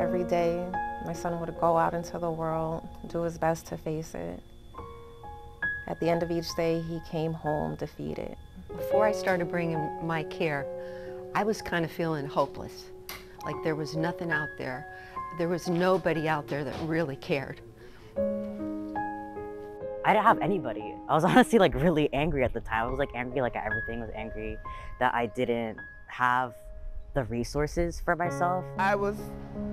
every day. My son would go out into the world, do his best to face it. At the end of each day, he came home defeated. Before I started bringing my care, I was kind of feeling hopeless. Like there was nothing out there. There was nobody out there that really cared. I didn't have anybody. I was honestly like really angry at the time. I was like angry like everything was angry that I didn't have the resources for myself. I was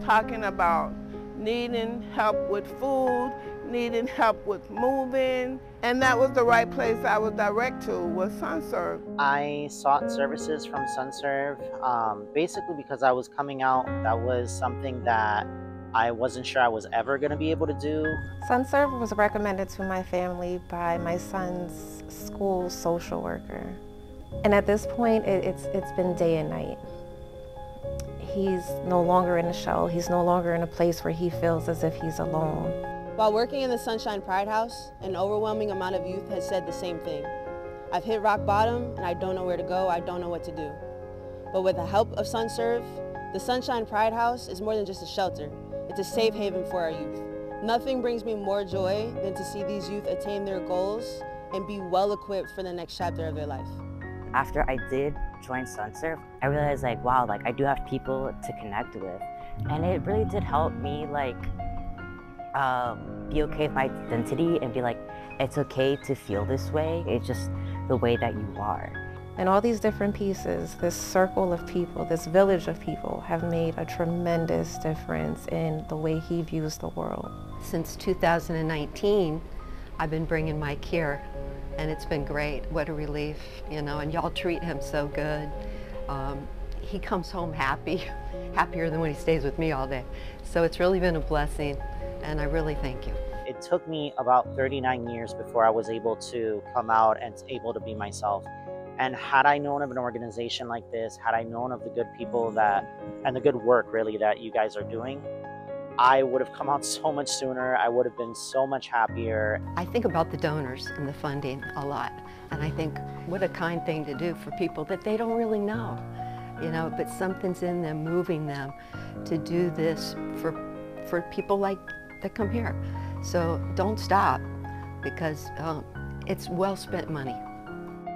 talking about needing help with food, needing help with moving, and that was the right place I was direct to was SunServe. I sought services from SunServe um, basically because I was coming out. That was something that I wasn't sure I was ever going to be able to do. SunServe was recommended to my family by my son's school social worker. And at this point, it, it's, it's been day and night. He's no longer in a shell. He's no longer in a place where he feels as if he's alone. While working in the Sunshine Pride House, an overwhelming amount of youth has said the same thing. I've hit rock bottom and I don't know where to go, I don't know what to do. But with the help of SunServe, the Sunshine Pride House is more than just a shelter. It's a safe haven for our youth. Nothing brings me more joy than to see these youth attain their goals and be well equipped for the next chapter of their life. After I did join SunServe, I realized like, wow, like I do have people to connect with. And it really did help me like um, be okay with my identity and be like, it's okay to feel this way. It's just the way that you are. And all these different pieces, this circle of people, this village of people have made a tremendous difference in the way he views the world. Since 2019, I've been bringing Mike here and it's been great. What a relief, you know, and y'all treat him so good. Um, he comes home happy, happier than when he stays with me all day. So it's really been a blessing and I really thank you. It took me about 39 years before I was able to come out and able to be myself. And had I known of an organization like this, had I known of the good people that, and the good work really that you guys are doing, I would have come out so much sooner. I would have been so much happier. I think about the donors and the funding a lot. And I think what a kind thing to do for people that they don't really know, you know, but something's in them moving them to do this for, for people like that come here. So don't stop because um, it's well spent money.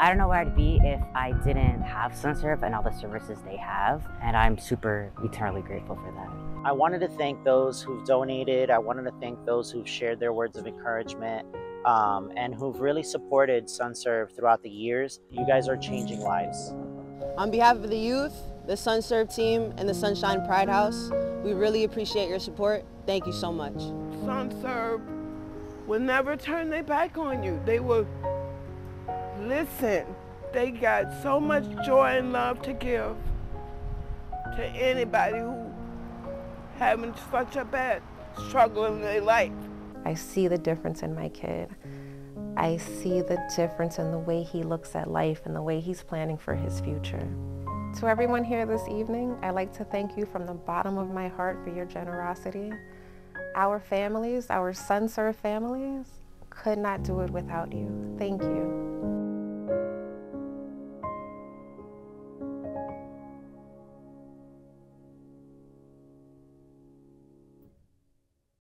I don't know where I'd be if I didn't have SunServe and all the services they have, and I'm super eternally grateful for that. I wanted to thank those who've donated. I wanted to thank those who've shared their words of encouragement um, and who've really supported SunServe throughout the years. You guys are changing lives. On behalf of the youth, the SunServe team, and the Sunshine Pride House, we really appreciate your support. Thank you so much. SunServe will never turn their back on you. They will listen. They got so much joy and love to give to anybody who having such a bad struggle in their life. I see the difference in my kid. I see the difference in the way he looks at life and the way he's planning for his future. To everyone here this evening, I'd like to thank you from the bottom of my heart for your generosity. Our families, our SunServe families, could not do it without you. Thank you.